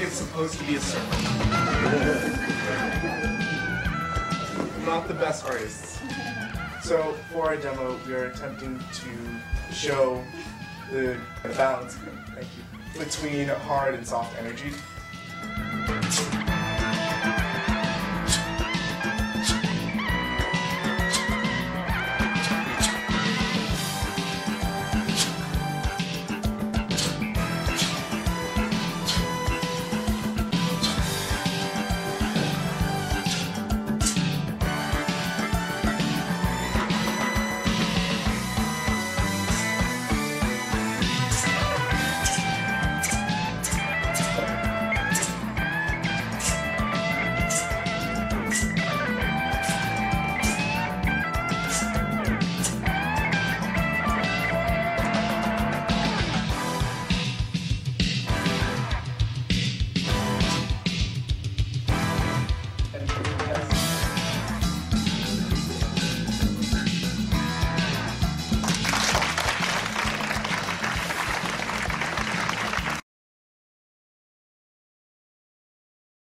It's supposed to be a circle. Not the best artists. So for our demo, we are attempting to show the balance thank you, between hard and soft energy.